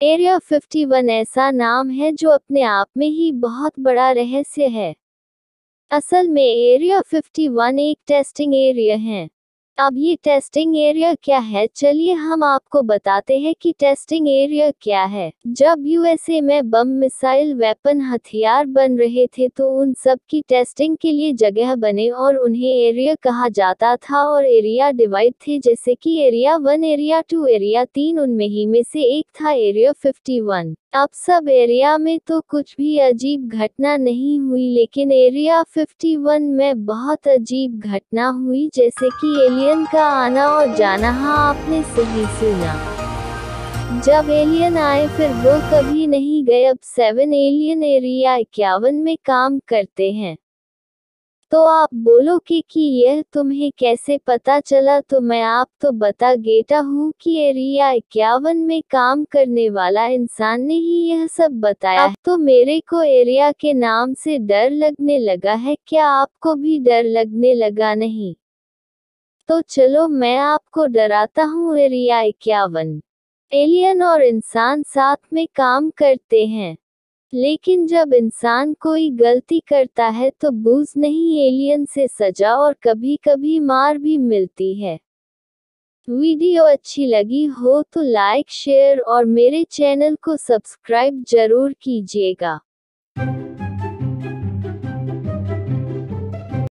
Area 51 ऐसा नाम है जो अपने आप में ही बहुत बड़ा रहस्य है। असल में एरिया 51 एक टेस्टिंग एरिया है। अब ये टेस्टिंग एरिया क्या है? चलिए हम आपको बताते हैं कि टेस्टिंग एरिया क्या है। जब यूएसए में बम मिसाइल वेपन हथियार बन रहे थे तो उन सब की टेस्टिंग के लिए जगह बने और उन्हें एरिया कहा जाता था और एरिया डिवाइड थे, जैसे कि area one area two area तीन, उनमें ही में से एक था एरिया 51 अब सब एरिया में तो कुछ भी अजीब घटना नहीं हुई, लेकिन एरिया 51 में बहुत अजीब घटना हुई, जैसे कि एलियन का आना और जाना हाँ आपने सही सुना। जब एलियन आए, फिर वो कभी नहीं गए। अब सेवन एलियन एरिया इक्यावन में काम करते हैं। तो आप बोलोगे कि यह तुम्हें कैसे पता चला? तो मैं आप तो बता गेटा हूँ कि एरिया इक्यावन में काम करने वाला इंसान ने ही यह सब बताया। अब तो मेरे को एरिया के नाम से डर लगने लगा है। क्या आपको भी डर लगने लगा नहीं? तो चलो मैं आपको डराता हूँ, एरिया इक्यावन। एलियन और इंसान साथ में काम करते हैं। लेकिन जब इंसान कोई गलती करता है तो बूज नहीं एलियन से सजा और कभी कभी मार भी मिलती है। वीडियो अच्छी लगी हो तो लाइक, शेयर और मेरे चैनल को सब्सक्राइब ज़रूर कीजिएगा।